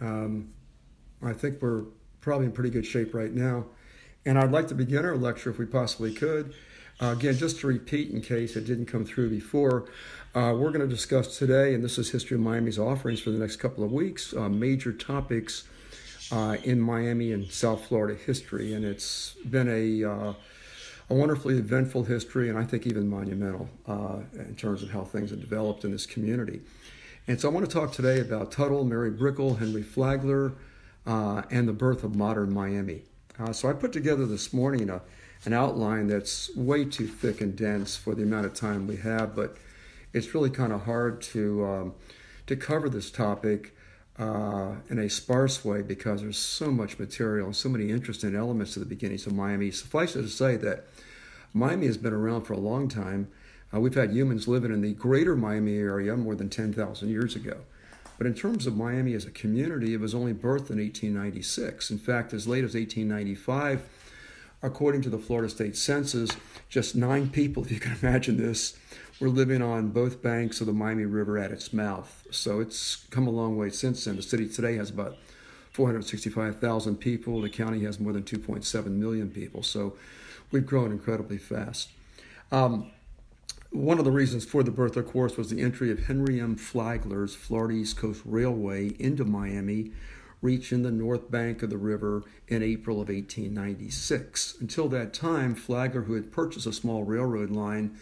Um, I think we're probably in pretty good shape right now. And I'd like to begin our lecture, if we possibly could. Uh, again, just to repeat in case it didn't come through before, uh, we're going to discuss today, and this is History of Miami's offerings for the next couple of weeks, uh, major topics uh, in Miami and South Florida history. And it's been a, uh, a wonderfully eventful history, and I think even monumental uh, in terms of how things have developed in this community. And so I want to talk today about Tuttle, Mary Brickell, Henry Flagler, and the birth of modern Miami. Uh, so I put together this morning a, an outline that's way too thick and dense for the amount of time we have, but it's really kind of hard to um, to cover this topic uh, in a sparse way because there's so much material and so many interesting elements to the beginnings of Miami. Suffice it to say that Miami has been around for a long time. Uh, we've had humans living in the greater Miami area more than 10,000 years ago. But in terms of Miami as a community, it was only birthed in 1896. In fact, as late as 1895, according to the Florida State Census, just nine people, if you can imagine this, were living on both banks of the Miami River at its mouth. So it's come a long way since then. The city today has about 465,000 people. The county has more than 2.7 million people. So we've grown incredibly fast. Um, one of the reasons for the birth, of course, was the entry of Henry M. Flagler's Florida East Coast Railway into Miami, reaching the north bank of the river in April of 1896. Until that time, Flagler, who had purchased a small railroad line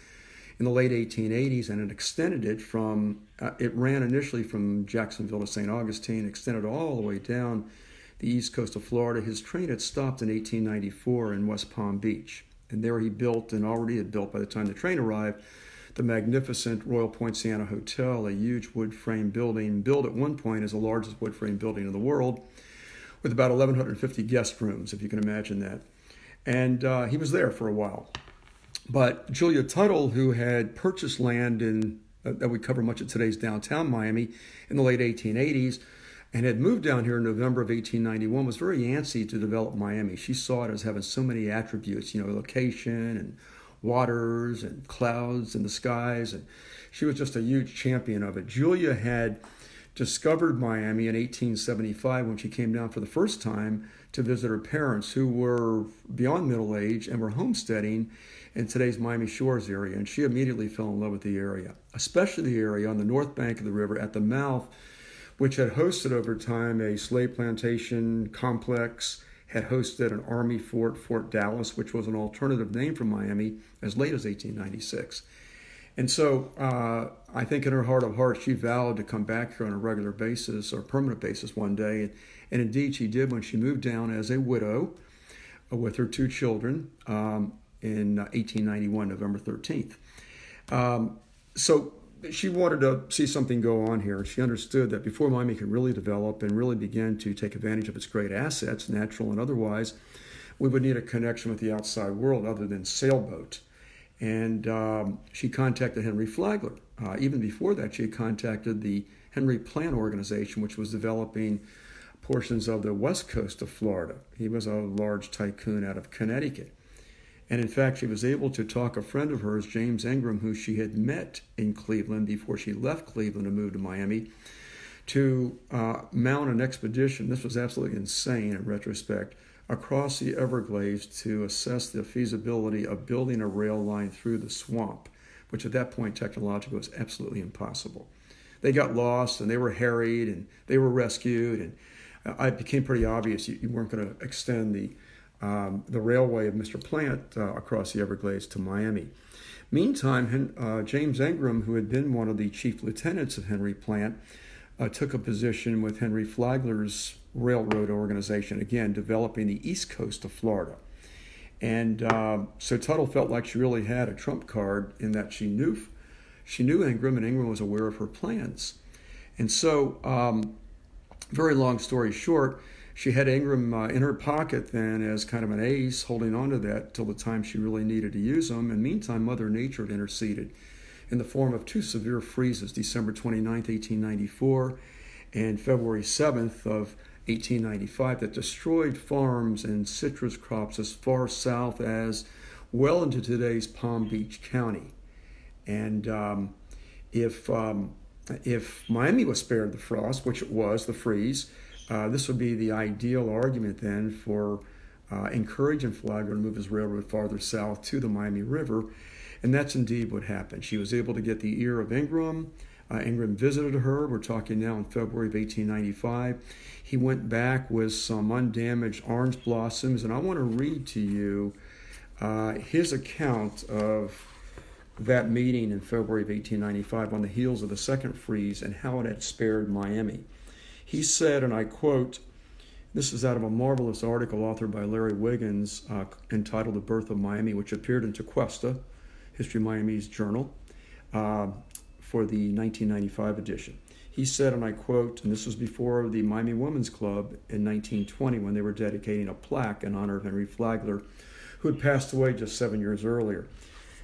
in the late 1880s and had extended it from, uh, it ran initially from Jacksonville to St. Augustine, extended all the way down the east coast of Florida. His train had stopped in 1894 in West Palm Beach. And there he built, and already had built by the time the train arrived, the magnificent Royal Poinciana Hotel, a huge wood frame building, built at one point as the largest wood frame building in the world, with about 1,150 guest rooms, if you can imagine that. And uh, he was there for a while. But Julia Tuttle, who had purchased land in uh, that would cover much of today's downtown Miami in the late 1880s, and had moved down here in November of 1891, was very antsy to develop Miami. She saw it as having so many attributes, you know, location and waters and clouds in the skies. And she was just a huge champion of it. Julia had discovered Miami in 1875 when she came down for the first time to visit her parents, who were beyond middle age and were homesteading in today's Miami Shores area. And she immediately fell in love with the area, especially the area on the north bank of the river at the mouth which had hosted over time a slave plantation complex, had hosted an army fort, Fort Dallas, which was an alternative name for Miami as late as 1896. And so uh, I think in her heart of hearts, she vowed to come back here on a regular basis or permanent basis one day. And, and indeed, she did when she moved down as a widow uh, with her two children um, in 1891, uh, November 13th. Um, so she wanted to see something go on here. She understood that before Miami could really develop and really begin to take advantage of its great assets, natural and otherwise, we would need a connection with the outside world other than sailboat. And um, she contacted Henry Flagler. Uh, even before that, she had contacted the Henry Plant Organization, which was developing portions of the west coast of Florida. He was a large tycoon out of Connecticut. And in fact, she was able to talk a friend of hers, James Ingram, who she had met in Cleveland before she left Cleveland and moved to Miami, to uh, mount an expedition. This was absolutely insane in retrospect across the Everglades to assess the feasibility of building a rail line through the swamp, which at that point technologically was absolutely impossible. They got lost and they were harried and they were rescued, and uh, it became pretty obvious you, you weren't going to extend the um, the railway of Mr. Plant uh, across the Everglades to Miami. Meantime, uh, James Ingram, who had been one of the chief lieutenants of Henry Plant, uh, took a position with Henry Flagler's railroad organization, again, developing the east coast of Florida. And uh, so Tuttle felt like she really had a trump card in that she knew she knew Ingram, and Ingram was aware of her plans. And so, um, very long story short, she had Ingram uh, in her pocket then as kind of an ace, holding on to that till the time she really needed to use them. And meantime, Mother Nature had interceded in the form of two severe freezes, December 29, 1894, and February 7th of 1895, that destroyed farms and citrus crops as far south as well into today's Palm Beach County. And um, if um, if Miami was spared the frost, which it was, the freeze, Uh, this would be the ideal argument then for uh, encouraging Flagler to move his railroad farther south to the Miami River. And that's indeed what happened. She was able to get the ear of Ingram. Uh, Ingram visited her. We're talking now in February of 1895. He went back with some undamaged orange blossoms, and I want to read to you uh, his account of that meeting in February of 1895 on the heels of the second freeze and how it had spared Miami. He said, and I quote, this is out of a marvelous article authored by Larry Wiggins uh, entitled The Birth of Miami, which appeared in Tequesta, History of Miami's journal, uh, for the 1995 edition. He said, and I quote, and this was before the Miami Women's Club in 1920 when they were dedicating a plaque in honor of Henry Flagler, who had passed away just seven years earlier.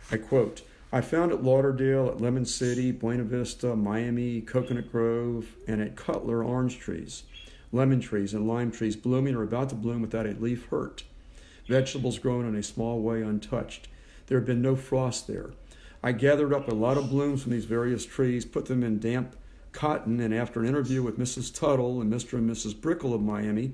I quote, I found at Lauderdale, at Lemon City, Buena Vista, Miami, Coconut Grove, and at Cutler orange trees, lemon trees, and lime trees blooming or about to bloom without a leaf hurt. Vegetables grown in a small way untouched. There had been no frost there. I gathered up a lot of blooms from these various trees, put them in damp cotton, and after an interview with Mrs. Tuttle and Mr. and Mrs. Brickell of Miami,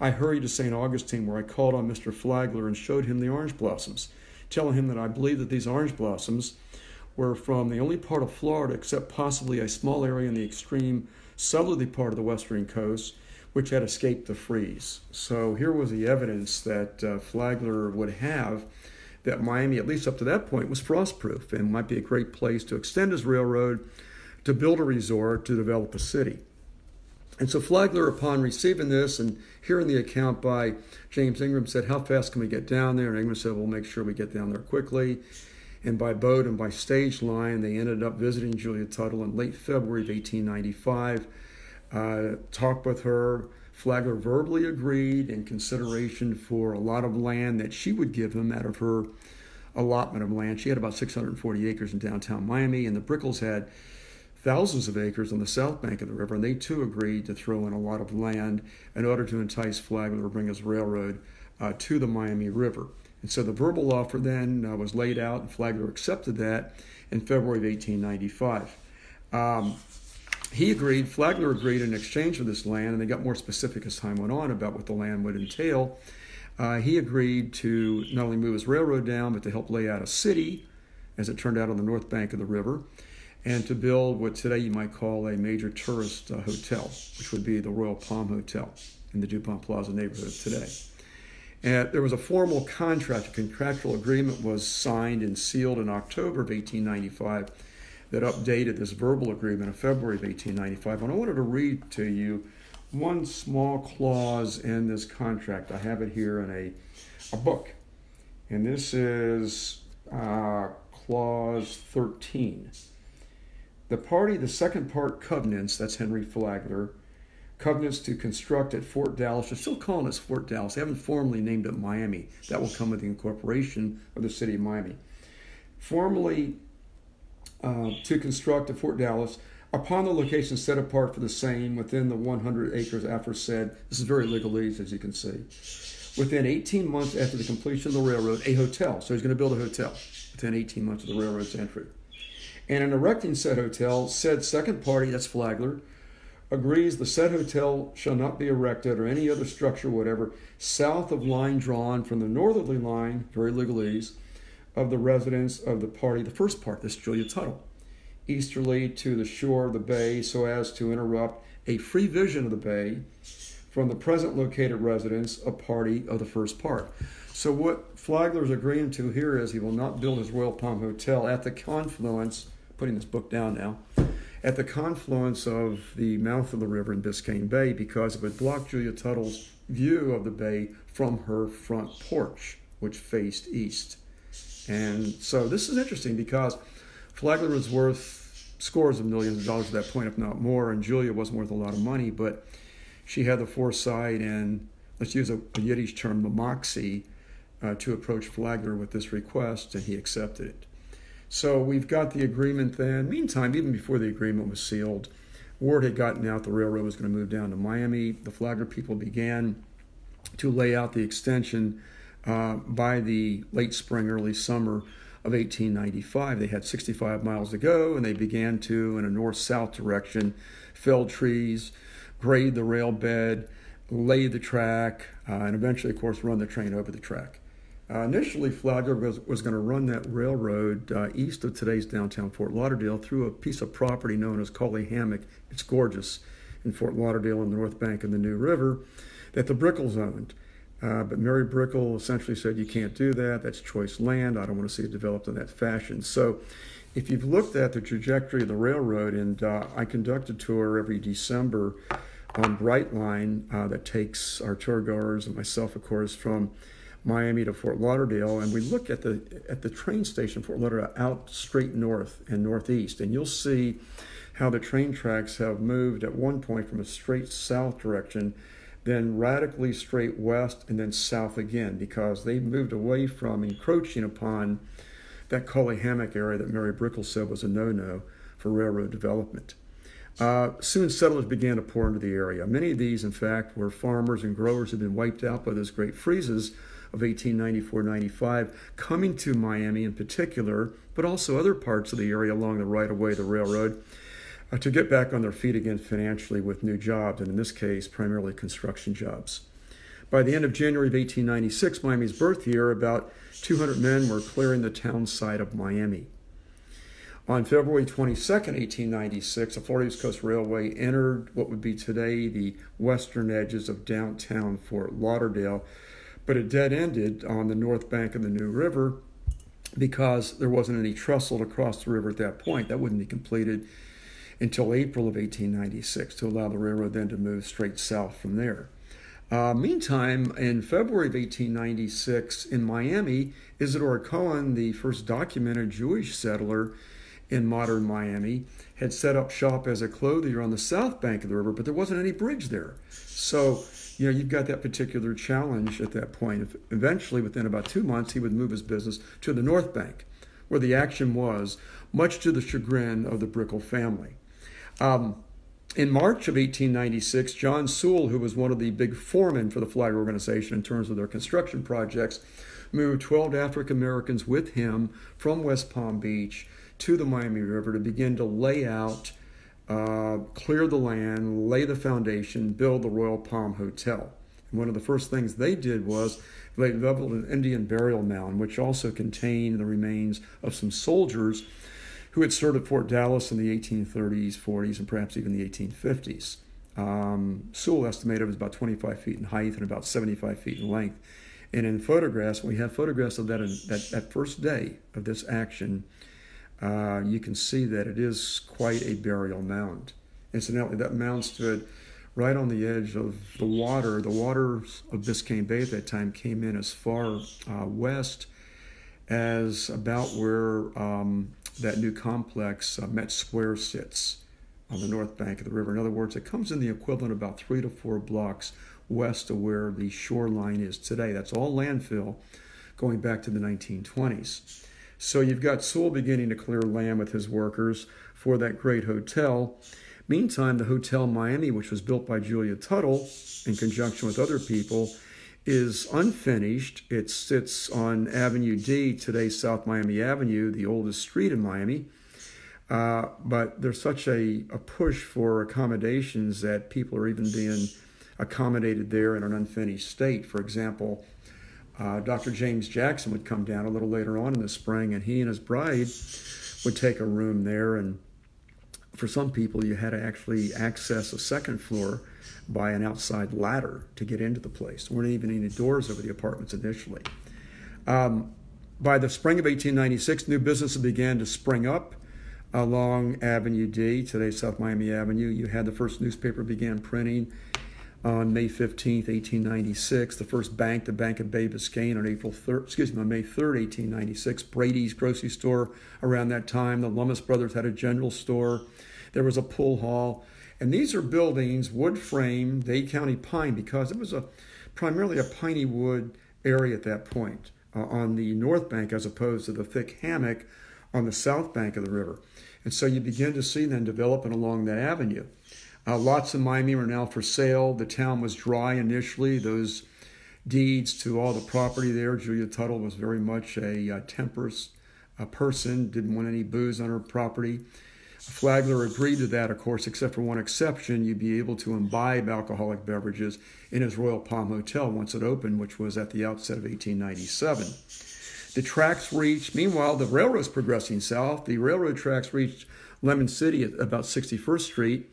I hurried to St. Augustine where I called on Mr. Flagler and showed him the orange blossoms telling him that I believe that these orange blossoms were from the only part of Florida, except possibly a small area in the extreme southerly part of the western coast, which had escaped the freeze. So here was the evidence that uh, Flagler would have that Miami, at least up to that point, was frostproof and might be a great place to extend his railroad, to build a resort, to develop a city. And so Flagler, upon receiving this and hearing the account by James Ingram, said, How fast can we get down there? And Ingram said, We'll make sure we get down there quickly. And by boat and by stage line, they ended up visiting Julia Tuttle in late February of 1895. Uh, talked with her. Flagler verbally agreed in consideration for a lot of land that she would give him out of her allotment of land. She had about 640 acres in downtown Miami, and the Brickells had thousands of acres on the south bank of the river, and they too agreed to throw in a lot of land in order to entice Flagler to bring his railroad uh, to the Miami River. And so the verbal offer then uh, was laid out, and Flagler accepted that in February of 1895. Um, he agreed, Flagler agreed in exchange for this land, and they got more specific as time went on about what the land would entail. Uh, he agreed to not only move his railroad down, but to help lay out a city, as it turned out on the north bank of the river and to build what today you might call a major tourist uh, hotel, which would be the Royal Palm Hotel in the DuPont Plaza neighborhood today. And there was a formal contract, a contractual agreement was signed and sealed in October of 1895 that updated this verbal agreement of February of 1895. And I wanted to read to you one small clause in this contract. I have it here in a, a book. And this is uh, clause 13. The party, the second part, covenants, that's Henry Flagler, covenants to construct at Fort Dallas. They're still calling it Fort Dallas. They haven't formally named it Miami. That will come with the incorporation of the city of Miami. Formally uh, to construct at Fort Dallas upon the location set apart for the same within the 100 acres aforesaid. This is very legalese, as you can see. Within 18 months after the completion of the railroad, a hotel. So he's going to build a hotel within 18 months of the railroad's entry. And in erecting said hotel, said second party, that's Flagler, agrees the said hotel shall not be erected or any other structure, whatever, south of line drawn from the northerly line, very legalese, of the residence of the party, the first part, this Julia Tuttle, easterly to the shore of the bay so as to interrupt a free vision of the bay from the present located residence a party of the first part. So what Flagler is agreeing to here is he will not build his Royal Palm Hotel at the confluence putting this book down now, at the confluence of the mouth of the river in Biscayne Bay because it would block Julia Tuttle's view of the bay from her front porch, which faced east. And so this is interesting because Flagler was worth scores of millions of dollars at that point, if not more, and Julia wasn't worth a lot of money, but she had the foresight and, let's use a, a Yiddish term, the moxie, uh, to approach Flagler with this request, and he accepted it. So we've got the agreement then. Meantime, even before the agreement was sealed, word had gotten out the railroad was going to move down to Miami. The Flagler people began to lay out the extension uh, by the late spring, early summer of 1895. They had 65 miles to go, and they began to, in a north south direction, fell trees, grade the rail bed, lay the track, uh, and eventually, of course, run the train over the track. Uh, initially, Flagler was, was going to run that railroad uh, east of today's downtown Fort Lauderdale through a piece of property known as Colee Hammock. It's gorgeous in Fort Lauderdale on the north bank of the New River that the Brickells owned. Uh, but Mary Brickell essentially said, You can't do that. That's choice land. I don't want to see it developed in that fashion. So, if you've looked at the trajectory of the railroad, and uh, I conduct a tour every December on Brightline uh, that takes our tour goers and myself, of course, from Miami to Fort Lauderdale, and we look at the at the train station Fort Lauderdale out straight north and northeast, and you'll see how the train tracks have moved at one point from a straight south direction, then radically straight west, and then south again because they moved away from encroaching upon that Colee Hammock area that Mary Brickell said was a no-no for railroad development. Uh, soon settlers began to pour into the area. Many of these, in fact, were farmers and growers who had been wiped out by those great freezes of 1894-95 coming to Miami in particular, but also other parts of the area along the right of way of the railroad uh, to get back on their feet again financially with new jobs, and in this case, primarily construction jobs. By the end of January of 1896, Miami's birth year, about 200 men were clearing the town site of Miami. On February 22, 1896, the Florida East Coast Railway entered what would be today the western edges of downtown Fort Lauderdale but it dead ended on the north bank of the New River because there wasn't any trestle to cross the river at that point. That wouldn't be completed until April of 1896 to allow the railroad then to move straight south from there. Uh, meantime, in February of 1896 in Miami, Isidore Cohen, the first documented Jewish settler in modern Miami, had set up shop as a clothier on the south bank of the river, but there wasn't any bridge there. So you know, you've got that particular challenge at that point. Eventually, within about two months, he would move his business to the North Bank, where the action was, much to the chagrin of the Brickell family. Um, in March of 1896, John Sewell, who was one of the big foremen for the Flagler organization in terms of their construction projects, moved 12 African Americans with him from West Palm Beach to the Miami River to begin to lay out uh, clear the land, lay the foundation, build the Royal Palm Hotel. And one of the first things they did was they leveled an Indian burial mound, which also contained the remains of some soldiers who had served at Fort Dallas in the 1830s, 40s, and perhaps even the 1850s. Um, Sewell estimated it was about 25 feet in height and about 75 feet in length. And in photographs, we have photographs of that, that, that first day of this action uh, you can see that it is quite a burial mound. Incidentally, that mound stood right on the edge of the water. The waters of Biscayne Bay at that time came in as far uh, west as about where um, that new complex, uh, Met Square, sits on the north bank of the river. In other words, it comes in the equivalent about three to four blocks west of where the shoreline is today. That's all landfill going back to the 1920s. So you've got Sewell beginning to clear land with his workers for that great hotel. Meantime, the Hotel Miami, which was built by Julia Tuttle in conjunction with other people, is unfinished. It sits on Avenue D, today South Miami Avenue, the oldest street in Miami. Uh, but there's such a, a push for accommodations that people are even being accommodated there in an unfinished state. For example, uh, Dr. James Jackson would come down a little later on in the spring, and he and his bride would take a room there. And for some people, you had to actually access a second floor by an outside ladder to get into the place. There weren't even any doors over the apartments initially. Um, by the spring of 1896, new businesses began to spring up along Avenue D, today South Miami Avenue. You had the first newspaper began printing on May 15th, 1896. The first bank, the Bank of Bay Biscayne, on April 3rd, excuse me, on May 3rd, 1896. Brady's grocery store around that time. The Lummus brothers had a general store. There was a pool hall. And these are buildings, wood frame, Dade County pine, because it was a primarily a piney wood area at that point uh, on the north bank as opposed to the thick hammock on the south bank of the river. And so you begin to see them developing along that avenue. Uh, lots of Miami are now for sale. The town was dry initially. Those deeds to all the property there. Julia Tuttle was very much a uh, temperance uh, person, didn't want any booze on her property. Flagler agreed to that, of course, except for one exception. You'd be able to imbibe alcoholic beverages in his Royal Palm Hotel once it opened, which was at the outset of 1897. The tracks reached, meanwhile, the railroad's progressing south. The railroad tracks reached Lemon City at about 61st Street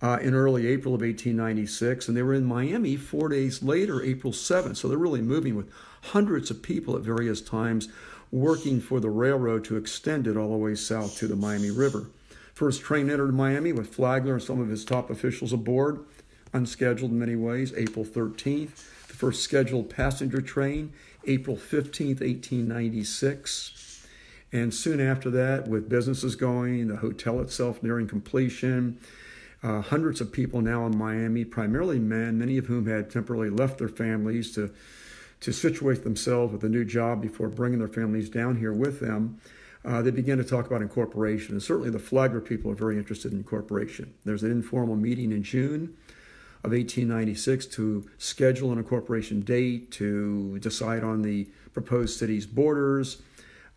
uh, in early April of 1896, and they were in Miami four days later, April 7th. So they're really moving with hundreds of people at various times working for the railroad to extend it all the way south to the Miami River. First train entered Miami with Flagler and some of his top officials aboard, unscheduled in many ways, April 13th. The first scheduled passenger train, April 15th, 1896. And soon after that, with businesses going, the hotel itself nearing completion, uh, hundreds of people now in Miami, primarily men, many of whom had temporarily left their families to, to situate themselves with a new job before bringing their families down here with them uh, they began to talk about incorporation. And certainly the Flagler people are very interested in incorporation. There's an informal meeting in June of 1896 to schedule an incorporation date, to decide on the proposed city's borders,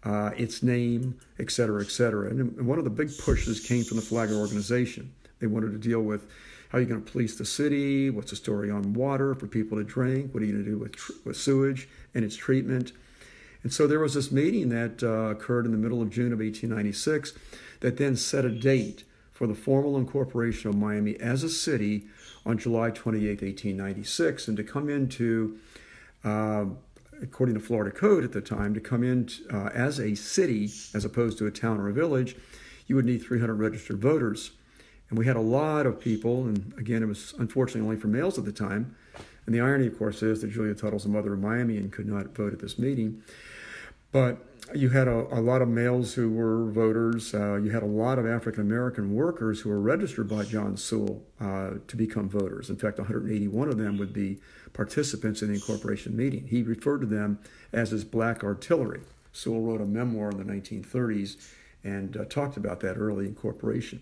uh, its name, et cetera, et cetera. And one of the big pushes came from the Flagler organization. They wanted to deal with how are you going to police the city, what's the story on water for people to drink, what are you going to do with, with sewage and its treatment, and so there was this meeting that uh, occurred in the middle of June of 1896 that then set a date for the formal incorporation of Miami as a city on July 28, 1896. And to come into, uh, according to Florida Code at the time, to come in uh, as a city as opposed to a town or a village, you would need 300 registered voters. And we had a lot of people, and again, it was unfortunately only for males at the time. And the irony, of course, is that Julia Tuttle's a mother of Miami and could not vote at this meeting. But you had a, a lot of males who were voters. Uh, you had a lot of African American workers who were registered by John Sewell uh, to become voters. In fact, 181 of them would be participants in the incorporation meeting. He referred to them as his black artillery. Sewell wrote a memoir in the 1930s and uh, talked about that early incorporation.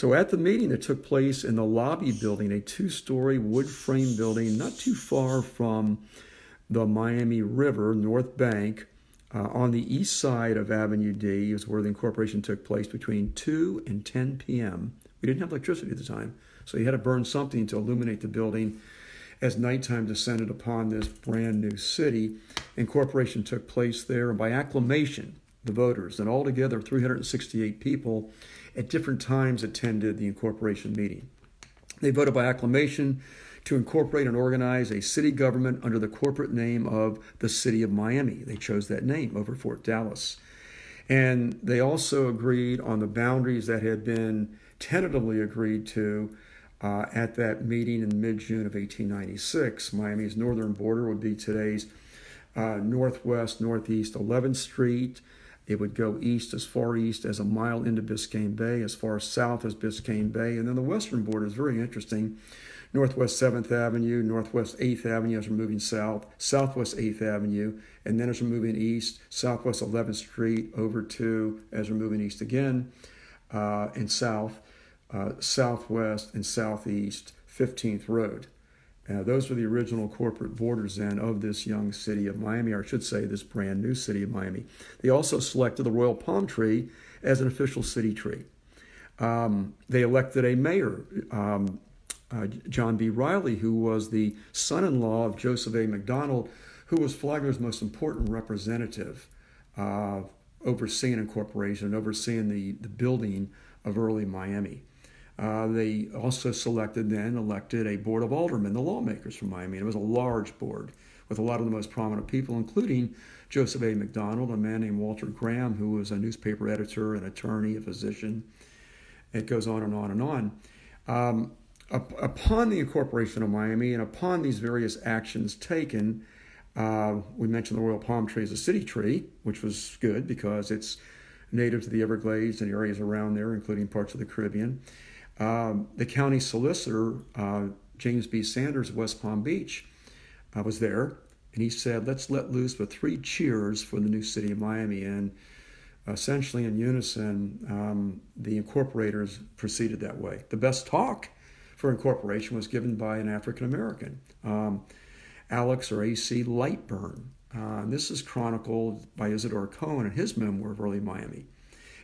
So at the meeting that took place in the lobby building, a two story wood frame building not too far from the Miami River, North Bank, uh, on the east side of Avenue D is where the incorporation took place between 2 and 10 p.m. We didn't have electricity at the time, so you had to burn something to illuminate the building. As nighttime descended upon this brand new city, incorporation took place there, and by acclamation, the voters, and altogether 368 people at different times attended the incorporation meeting. They voted by acclamation to incorporate and organize a city government under the corporate name of the City of Miami. They chose that name over Fort Dallas. And they also agreed on the boundaries that had been tentatively agreed to uh, at that meeting in mid June of 1896. Miami's northern border would be today's uh, northwest, northeast 11th Street. It would go east as far east as a mile into Biscayne Bay, as far south as Biscayne Bay. And then the western border is very interesting. Northwest 7th Avenue, Northwest 8th Avenue as we're moving south, Southwest 8th Avenue, and then as we're moving east, Southwest 11th Street over to, as we're moving east again, uh, and south, uh, Southwest and Southeast 15th Road. Uh, those were the original corporate borders then of this young city of Miami, or I should say, this brand new city of Miami. They also selected the royal palm tree as an official city tree. Um, they elected a mayor. Um, uh, John B. Reilly, who was the son in law of Joseph A. McDonald, who was Flagler's most important representative, uh, overseeing incorporation and overseeing the, the building of early Miami. Uh, they also selected then elected a board of aldermen, the lawmakers from Miami. And it was a large board with a lot of the most prominent people, including Joseph A. McDonald, a man named Walter Graham, who was a newspaper editor, an attorney, a physician. It goes on and on and on. Um, upon the incorporation of Miami and upon these various actions taken, uh, we mentioned the royal palm tree as a city tree, which was good because it's native to the Everglades and areas around there, including parts of the Caribbean. Um, the county solicitor, uh, James B. Sanders of West Palm Beach, uh, was there, and he said, Let's let loose with three cheers for the new city of Miami. And essentially, in unison, um, the incorporators proceeded that way. The best talk for incorporation was given by an African American, um, Alex or A.C. Lightburn. Uh, this is chronicled by Isidore Cohen in his memoir of early Miami.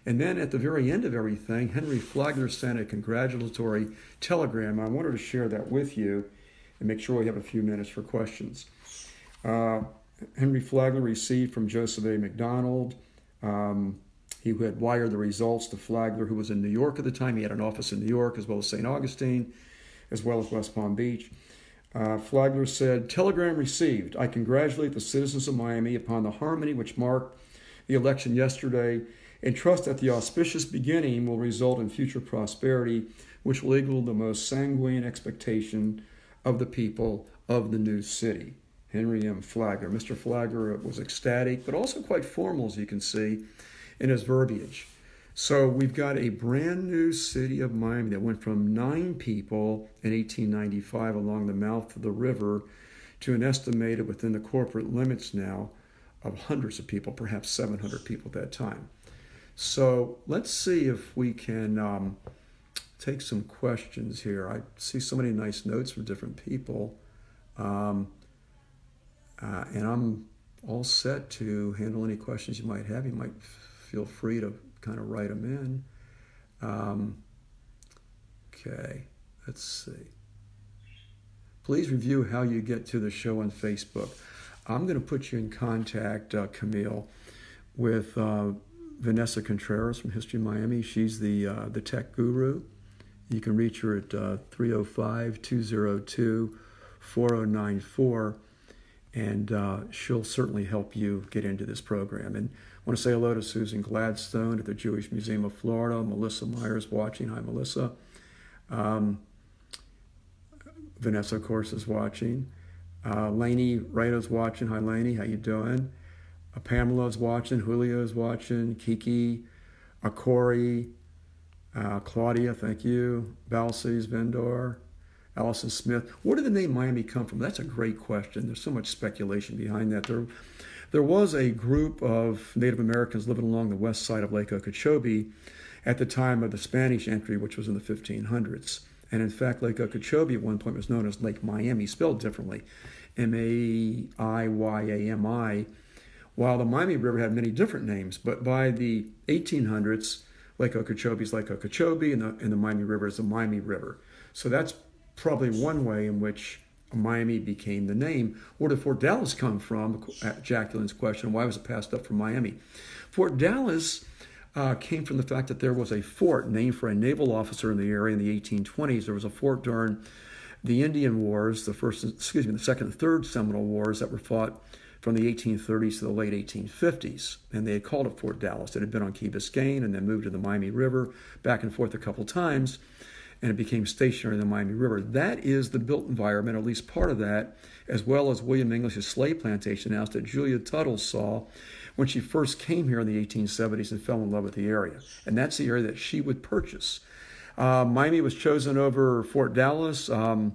And then at the very end of everything, Henry Flagler sent a congratulatory telegram. I wanted to share that with you and make sure we have a few minutes for questions. Uh, Henry Flagler received from Joseph A. McDonald. Um, he had wired the results to Flagler, who was in New York at the time. He had an office in New York as well as St. Augustine, as well as West Palm Beach. Uh, Flagler said, Telegram received. I congratulate the citizens of Miami upon the harmony which marked the election yesterday and trust that the auspicious beginning will result in future prosperity, which will equal the most sanguine expectation of the people of the new city. Henry M. Flagler. Mr. Flagler was ecstatic, but also quite formal, as you can see in his verbiage. So we've got a brand new city of Miami that went from nine people in 1895 along the mouth of the river to an estimated within the corporate limits now of hundreds of people, perhaps 700 people at that time. So let's see if we can um, take some questions here. I see so many nice notes from different people. Um, uh, and I'm all set to handle any questions you might have. You might feel free to kind of write them in. Um, okay, let's see. Please review how you get to the show on Facebook. I'm going to put you in contact, uh, Camille, with uh, Vanessa Contreras from History Miami. She's the, uh, the tech guru. You can reach her at uh, 305 202 4094, and uh, she'll certainly help you get into this program. And I want to say hello to Susan Gladstone at the Jewish Museum of Florida, Melissa Myers watching. Hi, Melissa. Um, Vanessa, of course, is watching. Uh, Laney Wright's watching. Hi, Laney. How you doing? Pamela's watching, Julio's watching, Kiki, uh, Corey, uh, Claudia, thank you, Balsies, Vendor, Allison Smith. Where did the name Miami come from? That's a great question. There's so much speculation behind that. There, there was a group of Native Americans living along the west side of Lake Okeechobee at the time of the Spanish entry, which was in the 1500s. And in fact, Lake Okeechobee at one point was known as Lake Miami, spelled differently M A I Y A M I while the Miami River had many different names, but by the 1800s, Lake Okeechobee is Lake Okeechobee, and the, and the Miami River is the Miami River. So that's probably one way in which Miami became the name. Where did Fort Dallas come from? Jacqueline's question. Why was it passed up from Miami? Fort Dallas uh, came from the fact that there was a fort named for a naval officer in the area in the 1820s. There was a fort during the Indian Wars, the first, excuse me, the second and third Seminole Wars that were fought from the 1830s to the late 1850s. And they had called it Fort Dallas. It had been on Key Biscayne and then moved to the Miami River back and forth a couple times. And it became stationary in the Miami River. That is the built environment, at least part of that, as well as William English's slave plantation house that Julia Tuttle saw when she first came here in the 1870s and fell in love with the area. And that's the area that she would purchase. Uh, Miami was chosen over Fort Dallas. Um,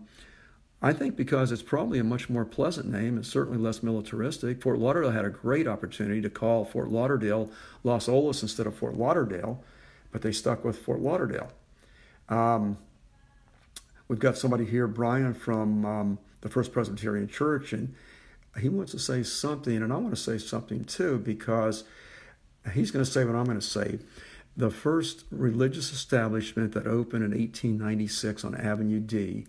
I think because it's probably a much more pleasant name and certainly less militaristic. Fort Lauderdale had a great opportunity to call Fort Lauderdale Las Olas instead of Fort Lauderdale, but they stuck with Fort Lauderdale. Um, we've got somebody here, Brian from um, the First Presbyterian Church, and he wants to say something, and I want to say something too because he's going to say what I'm going to say. The first religious establishment that opened in 1896 on Avenue D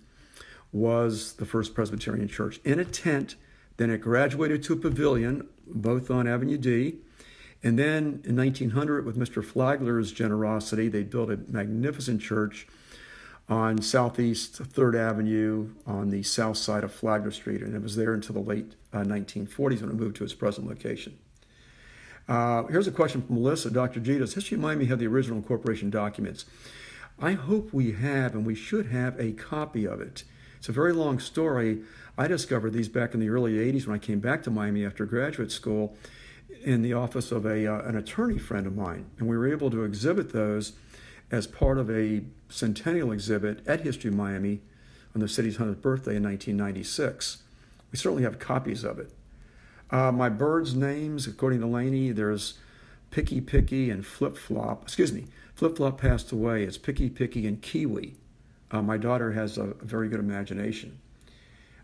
was the First Presbyterian Church in a tent. Then it graduated to a pavilion, both on Avenue D. And then in 1900, with Mr. Flagler's generosity, they built a magnificent church on Southeast 3rd Avenue on the south side of Flagler Street. And it was there until the late uh, 1940s when it moved to its present location. Uh, here's a question from Melissa. Dr. G, does History Miami have the original incorporation documents? I hope we have, and we should have a copy of it. It's a very long story. I discovered these back in the early 80s when I came back to Miami after graduate school in the office of a, uh, an attorney friend of mine. And we were able to exhibit those as part of a centennial exhibit at History Miami on the city's 100th birthday in 1996. We certainly have copies of it. Uh, my birds' names, according to Laney, there's Picky Picky and Flip Flop. Excuse me, Flip Flop passed away. It's Picky Picky and Kiwi. Uh, my daughter has a, very good imagination.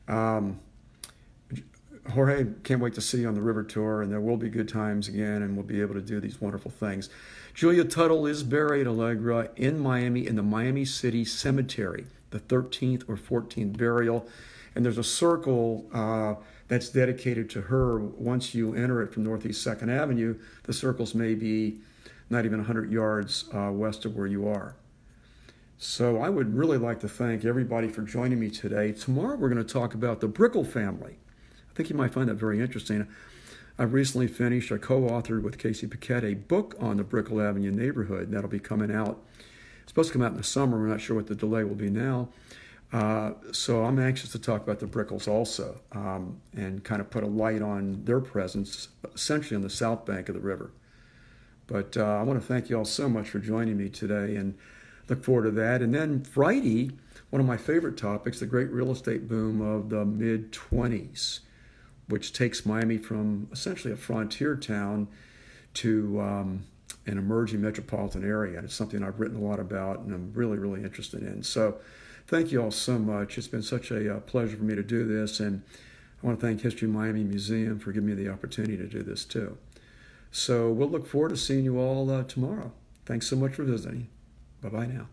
Um, Jorge, can't wait to see you on the river tour, and there will be good times again, and we'll be able to do these wonderful things. Julia Tuttle is buried, Allegra, in Miami in the Miami City Cemetery, the 13th or 14th burial. And there's a circle uh, that's dedicated to her. Once you enter it from Northeast 2nd Avenue, the circles may be not even 100 yards uh, west of where you are. So I would really like to thank everybody for joining me today. Tomorrow we're going to talk about the Brickell family. I think you might find that very interesting. I've recently finished, I co authored with Casey Paquette a book on the Brickell Avenue neighborhood that'll be coming out. It's supposed to come out in the summer. We're not sure what the delay will be now. Uh, so I'm anxious to talk about the Brickells also um, and kind of put a light on their presence essentially on the south bank of the river. But uh, I want to thank you all so much for joining me today and look forward to that. And then Friday, one of my favorite topics, the great real estate boom of the mid 20s which takes Miami from essentially a frontier town to um, an emerging metropolitan area. And it's something I've written a lot about and I'm really, really interested in. So thank you all so much. It's been such a uh, pleasure for me to do this. And I want to thank History Miami Museum for giving me the opportunity to do this too. So we'll look forward to seeing you all uh, tomorrow. Thanks so much for visiting. Bye bye now.